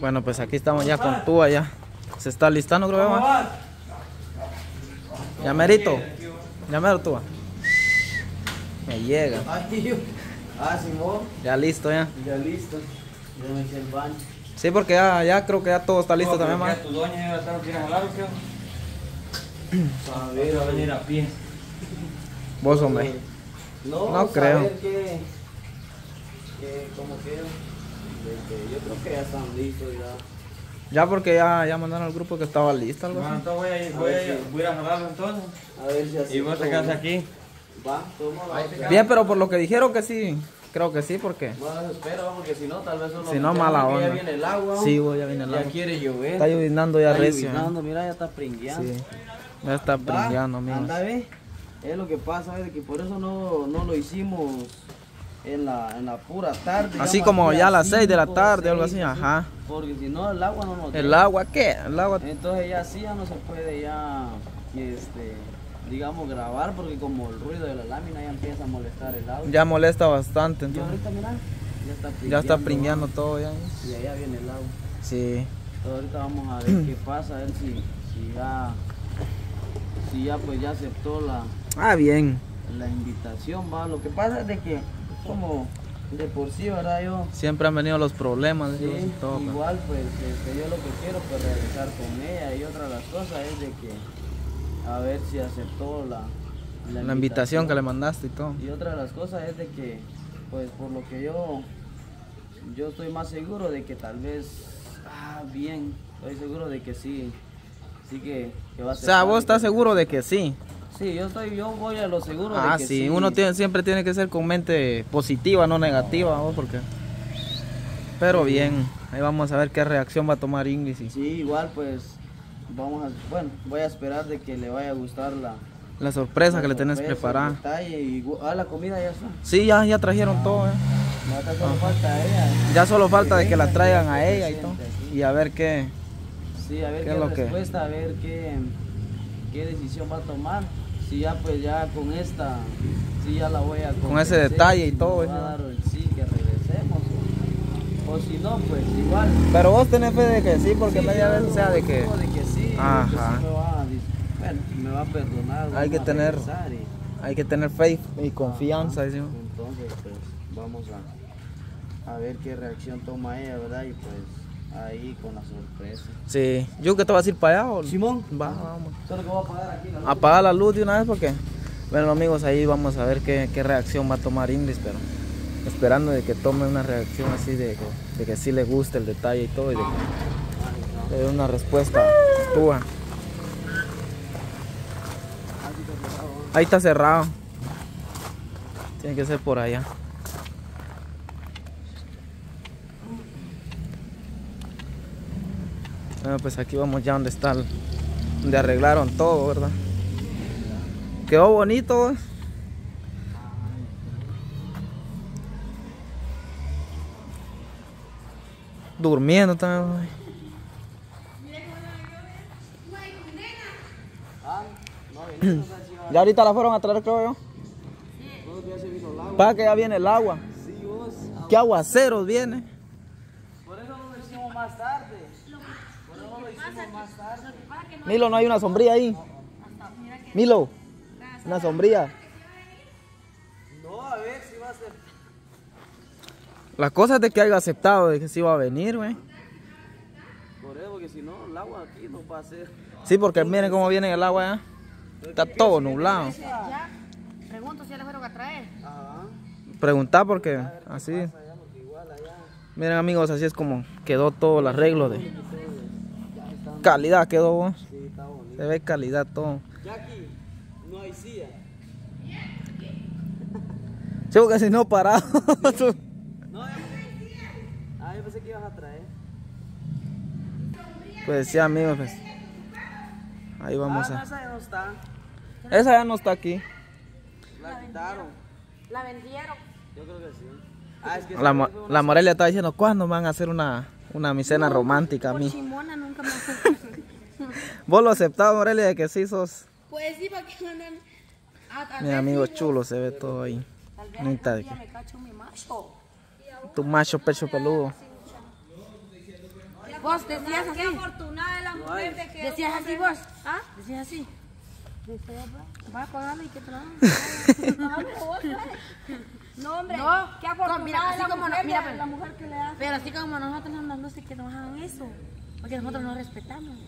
Bueno, pues aquí estamos ya con Túa ya. Se está listando, creo. va? Ya merito. Ya mero Túa. Me llega. Ah, Simón, Ya listo ya. ya listo. Ya me hice el baño. Sí, porque ya, ya creo que ya todo está listo también, man. Tu doña iba a estar a jalar, ¿o qué? A Iba a ver, venir a pie. Vos, hombre. No, No creo. que, que como que, yo creo que ya están listos ya. Ya porque ya, ya mandaron al grupo que estaba listo, algo Bueno, así. entonces voy a ir, voy a ir, voy a jalarlo entonces. A ver si así. Y vos te quedas aquí. Va, toma, Bien, pero por lo que dijeron que sí, creo que sí, porque Bueno, espera, porque si no, tal vez uno. Si no, ya mala onda. Ya viene el agua. sí, güey, ya viene el Ya agua. quiere llover. Está llovinando ya Está recio. ¿eh? llovinando, mira, ya está pringueando. Sí, ya está brillando, amigos. Anda, ve. Es lo que pasa, es que por eso no, no lo hicimos en la, en la pura tarde. Así digamos, como ya a las 6 de la tarde o algo así, ajá. Porque si no, el agua no nos ¿El deja. agua qué? El agua... Entonces ya sí, ya no se puede ya, este, digamos, grabar porque como el ruido de la lámina ya empieza a molestar el audio. Ya molesta bastante, Y entonces. ahorita, mira, ya está Ya está pringueando, pringueando todo ya. Y allá viene el agua. Sí. Entonces ahorita vamos a ver qué pasa, a ver si, si ya, si ya pues ya aceptó la, Ah, bien. la invitación, va. Lo que pasa es de que como de por sí, ¿verdad? Yo Siempre han venido los problemas sí, digo, y todo. pero- igual pues este, yo lo que quiero pues regresar con ella y otra de las cosas es de que a ver si aceptó la, La invitación que le mandaste y todo. Y otra de las cosas es de que pues por lo que yo yo estoy más seguro de que tal vez ah bien, estoy seguro de que sí sí que, que va a O sea, vos estás que- seguro de que sí. Sí, yo estoy yo voy a lo seguro Ah, de que sí. sí. Uno tiene, siempre tiene que ser con mente positiva, no negativa, ¿no? porque... Pero bien, ahí vamos a ver qué reacción va a tomar Ingrid. y Sí, igual pues vamos a, bueno, voy a esperar de que le vaya a gustar la, La sorpresa la que le tenés preparada. detalle y ah, la comida ya está. Sí, ya, ya trajeron todo, ¿eh? Ahorita solo falta a ella. Ya solo falta de que la traigan a ella y todo. Y a ver qué. Sí, a ver ¿Qué qué, es lo que- respuesta, a ver qué, qué decisión va a tomar. Si ya pues ya con esta, si ya la voy a ese convencer, detalle y todo, me va a ¿no? dar el sí que regresemos o, o si no pues igual. Pero vos tenés fe de que sí, porque Sí, media vez, o sea, de que. digo de que sí, de Ajá. que sí me va a, bueno, me va a perdonar. Hay que tener- y- Hay que tener fe y confianza, decimos. Entonces, pues vamos a, a ver qué reacción toma ella, ¿verdad? Y pues ahí con la sorpresa. Sí. ¿Yo que te vas a ir para allá? O... Simón, Va, vamos. solo que voy a apagar aquí la luz. Apagar la luz de una vez porque. Bueno amigos, ahí vamos a ver qué, qué reacción va a tomar Ingrid, pero esperando de que tome una reacción así de que, de que sí le guste el detalle y todo y de que le dé una respuesta actúa. Ahí está cerrado. Tiene que ser por allá. Bueno, pues aquí vamos ya donde está el- donde arreglaron todo, ¿verdad? Quedó bonito. Durmiendo también. Ya ahorita la fueron a traer, creo yo. Para que ya viene el agua. ¿Qué aguaceros viene? Por eso no lo hicimos más tarde. Por eso no lo hicimos más tarde. Milo, no hay una sombría ahí. Milo, una sombría. No, a ver si va a ser. La cosa es de que haya aceptado de que sí iba a venir, güey. Por eso, porque si no, el agua aquí no va a ser. Sí, porque miren cómo viene el agua ya. Está todo nublado. Ya, pregunto si ya le fueron a traer. Preguntar porque así. Miren amigos, así es como quedó todo el arreglo de calidad quedó. vos. Sí, está bonito. Se ve calidad todo. Jackie, no hay silla. Sí, porque si no parado. No, ya Ah, yo pensé que ibas a traer. pues sí amigos, pues. Ahí vamos ah, no, a. esa ya no está. Esa ya no está aquí. La quitaron. La vendieron. Yo creo que sí. Ah, es que La, la Morelia está diciendo, ¿cuándo van a hacer una, una mi cena romántica a Por mí? chimona nunca me Vos lo aceptado, Morelia, de que sí sos Pues sí, para que. Ah, tal mi amigo chulo, se ve todo ahí. Tal vez de algún día que me cacho mi macho. tu macho pecho peludo. Vos decías así. afortunada es la mujer de que... Decías así vos. ¿Ah? Decías así. Va a pagarme y que te. No, hombre, No, qué no, afortunada mira, así la como no- mira, de- pues. la mujer que le hace. Pero así como nosotros no nos gusta que nos hagan eso. Porque nosotros nos respetamos.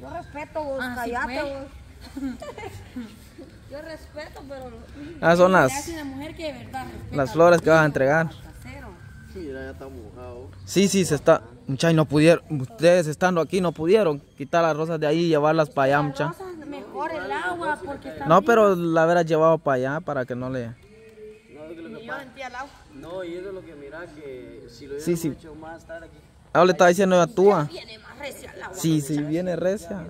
Yo respeto vos, Ah, sí, callate pues. vos. Yo respeto, pero... Ah, son las, una mujer que de verdad las flores que vas a entregar. Casero. Sí, sí, se está. Muchachos, no pudieron. Ustedes estando aquí no pudieron quitar las rosas de ahí y llevarlas para allá, muchachos. Mejor el agua porque está No, pero la hubieras llevado para allá para que no le. yo sentía el agua. No, y eso es lo que mira que si lo Sí, hubiéramos sí. hecho más tarde aquí Ahora le estaba diciendo a Túa. Viene más recia el agua. Sí, sí, viene recia.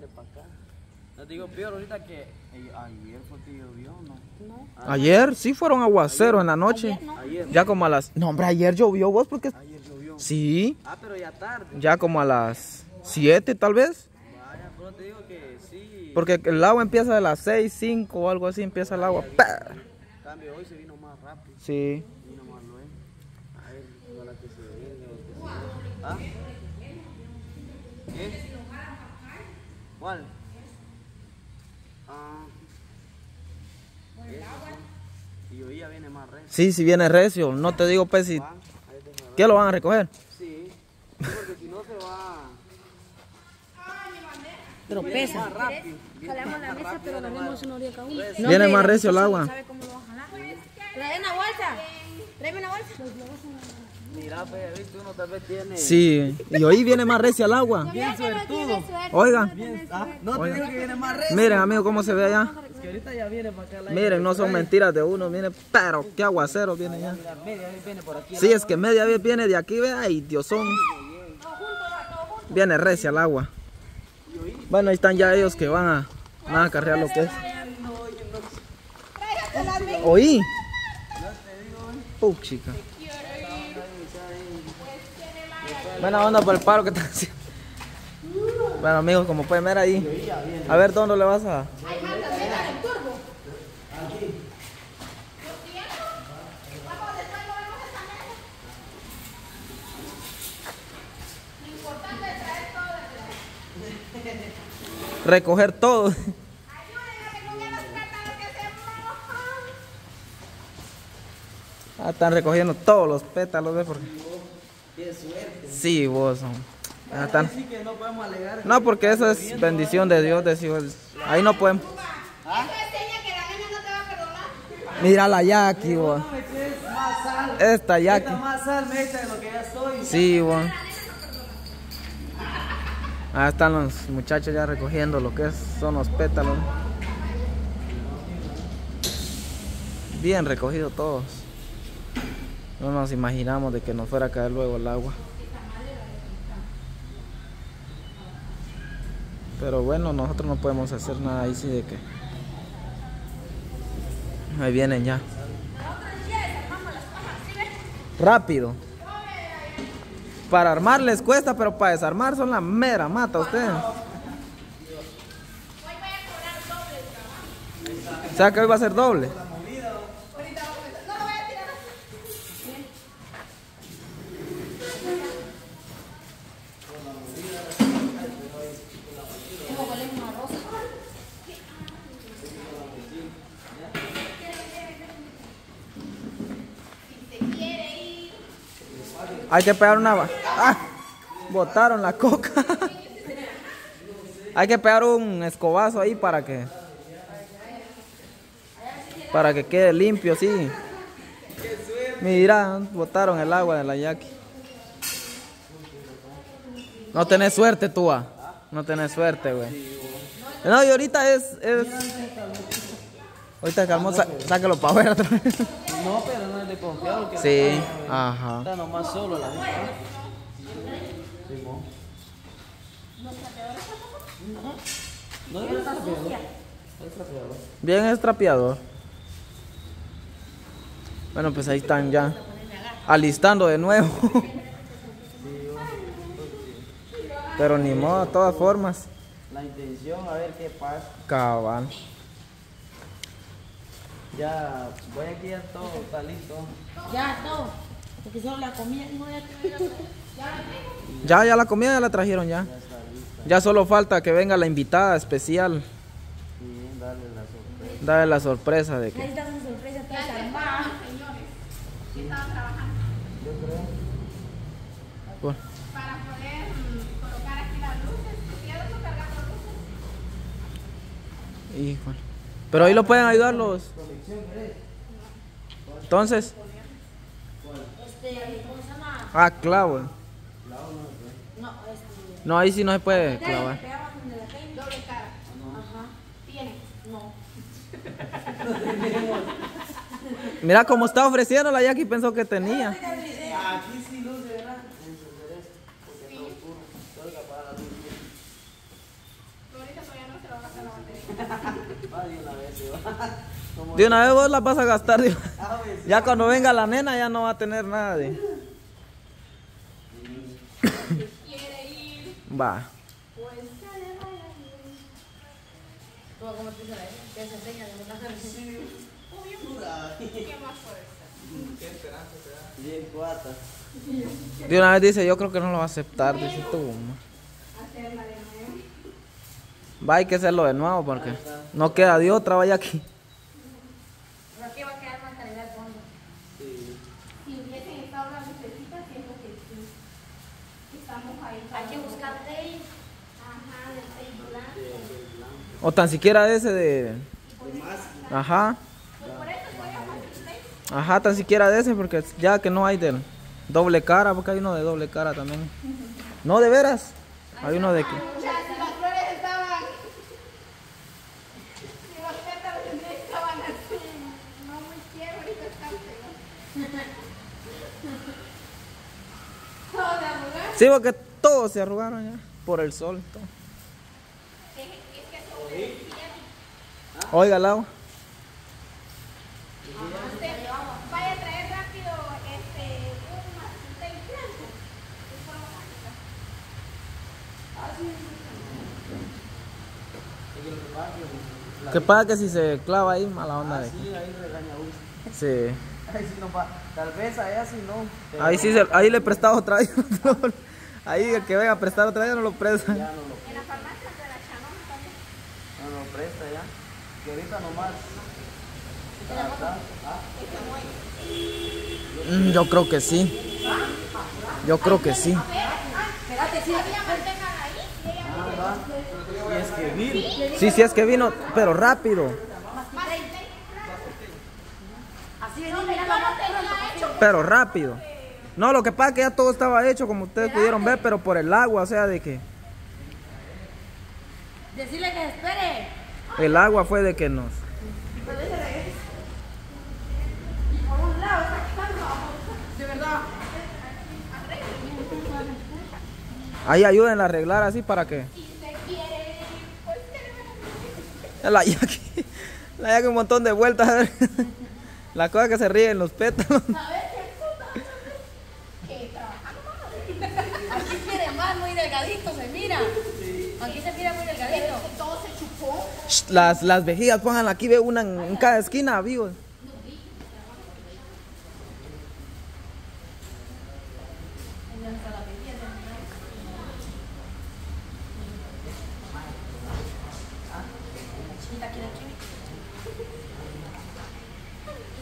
No te digo peor ahorita que eh, ayer fue que llovió, ¿no? Ayer sí fueron aguaceros en la noche. Ayer. Ya como a las. No, hombre, ayer llovió vos porque. Ayer llovió. Sí, Ah, pero ya tarde. ya como a las 7 tal vez. Vaya, pero te digo que sí. Porque el agua empieza a las 6, 5 o algo así, empieza el agua. Cambio hoy se vino más rápido. Sí. Vino más luego. A ver, ojalá que se venga o que se ¿Ah? ¿Qué? ¿Cuál? Ah. Y hoy ya viene más recio. Sí, si viene recio. No te digo, pues, si. ¿Qué lo van a recoger? Sí, porque si no se va Pero pesa. más rápido. Jalamos la mesa, pero ganemos una orilla cada uno. Viene más recio el agua. ¿Sabe cómo lo van a jalar? Trae una bolsa. Tráeme una bolsa. Mira, pues, viste, uno tal vez tiene. Sí, y hoy viene más recio el agua. Bien suertudo. Oiga, Ah, no te digo que viene más recio. miren, amigo, cómo se ve allá. Es que ahorita ya viene para acá la Miren, no son mentiras de uno, miren, pero qué aguacero viene ya. Mira, media vez viene por aquí. Sí, es que media vez viene de aquí, ve, ay, Diosón. Viene recia el agua. Bueno, ahí están ya ellos que van a, van a cargar lo que es. Oí. Uh, chica. Buena onda por el paro que están haciendo. Bueno, amigos, como pueden ver ahí. A ver, ¿dónde le vas a...? Recoger todo. Ah, están recogiendo todos los pétalos, ¿ves? Porque... Sí, vos. Ah, están- Sí que no podemos alegar. No, porque eso es bendición de Dios, él. Ahí no podemos. Mira la Jackie, vos. Esta ya. Sí, vos. Ahí están los muchachos ya recogiendo lo que es, son los pétalos. Bien recogidos todos. No nos imaginamos de que nos fuera a caer luego el agua. Pero bueno, nosotros no podemos hacer nada ahí sí de que. Ahí vienen ya. Rápido. Para armar les cuesta, pero para desarmar son la mera mata ustedes. O sea que hoy va a ser doble. Hay que pegar una... ¡Ah! Botaron la coca. Hay que pegar un escobazo ahí para que... Para que quede limpio, sí. Mira, botaron el agua de la yaqui. No tenés suerte, tú. No tenés suerte, güey. No, y ahorita es... es... Ahorita calmó, sácalo para afuera otra vez. No, pero no confiar porque Sí, ajá. está nomás solo la gente. No es trapeador. Bien es trapeador. Bueno, pues ahí están ya. Alistando de nuevo. Pero ni modo, de todas formas. La intención, a ver qué pasa. Cabal. Ya, voy aquí ya todo, está listo. Ya, todo. Porque solo la comida, dijo ya a. Ya, ya la comida ya la trajeron ya. Ya está lista. Ya solo falta que venga la invitada especial. Sí, dale la sorpresa. Dale la sorpresa de que. Necesitas una sorpresa toda desarmada. Yo creo. Por- para poder mm, colocar aquí las luces. ¿Ya no cargando luces? Híjole. Pero ahí lo pueden ayudar los. Entonces. Este, ¿cómo se llama? Ah, clavo. No. No, ahí sí no se puede clavar. La. No. Mira cómo está ofreciendo la Jackie pensó que tenía. Aquí sí luce, ¿verdad? Porque está oscuro. De una vez, vos la vas a gastar. Ya cuando venga la nena ya no va a tener nada de. Quiere ir. Va. Pues ya le vaya bien. ¿Cómo cómo te dice la que se enseña de una vez dice, yo creo que no lo va a aceptar. Dice tú. ma. De. Va, hay que hacerlo de nuevo porque no queda de otra, vaya aquí. Pero aquí va a quedar calidad el fondo. Sí. Si hubiesen estado las lucecitas, siento que sí. Estamos ahí. Hay que buscar tape. Ajá, del tape blanco. O tan siquiera ese de. De. Ajá. Pues por eso voy a poner el. Ajá, tan siquiera de ese porque ya que no hay del doble cara, porque hay uno de doble cara también. No, de veras. Hay uno de que. O sea, si las flores estaban. Si los pétalos en mí estaban así, no muy tiernos, ahorita están feos. Todo de arrugar. Sí, porque todos se arrugaron ya por el sol. todo. Oiga, Lau. Vaya a traer rápido este. Que pasa que si se clava ahí, mala onda de. Sí, ahí regaña. Sí. Ahí sí no va. Tal vez allá sí no. pero Ahí sí, se- ahí le he prestado otra vez. Ahí el que venga a prestar otra vez no lo presta. Ya no lo, En la farmacia de la Chanón también. no lo presta ya. Que ahorita nomás. Ah. Ah, Mm, yo creo que sí. Yo creo que sí. Si ah, vil. Sí, sí, es que vino, pero rápido. Así venía, mira la más pronto. Pero rápido. No, lo que pasa es que ya todo estaba hecho, como ustedes pudieron ver, pero por el agua, o sea, de que Decirle que espere. el agua fue de que nos. Ahí ayuden a arreglar así para que. Si se quiere, pues La Jackie, la Jackie un montón de vueltas. La cosa que se ríen los pétalos. que trabajamos Aquí quiere más, muy delgadito, se mira. Aquí se mira muy delgadito. todo se chupó. Shh, Las, las vejigas, pónganla aquí, ve una en, en cada esquina, vivos.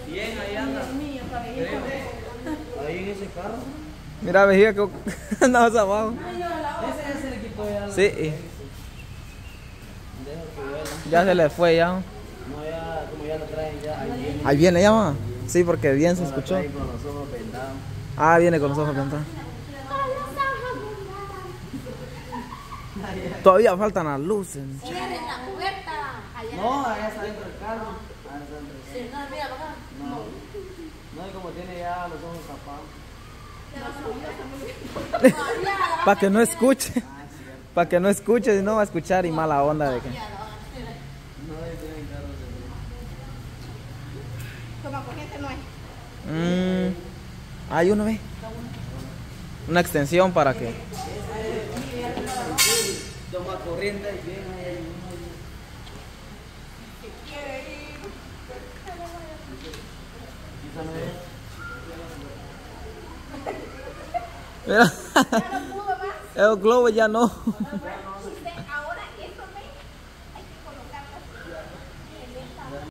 Bien, ahí anda. Ahí en ese carro. Mira, vejiga que andabas abajo. Ese ya se le quitó ya. Sí, y Deja que vuela. Ya se le fue ya. No, ya, como ya lo traen ya. Ahí viene. Ahí viene ya, ma. Sí, porque bien se escuchó. Con los ojos vendados. Ah, viene con los ojos pintados. Todavía faltan las luces. Cierren la puerta. Allá. No, allá está dentro del carro. Sí, no, mira, acá. No. No, y como tiene ya los ojos tapados. Para que no escuche. Para que no escuche, si no va a escuchar y mala onda de que. No, ahí tienen carros de Toma corriente no es. Mm, hay uno, ve. Una extensión para que. Toma corriente y bien ahí. Mira. Esos globos ya no. Ya no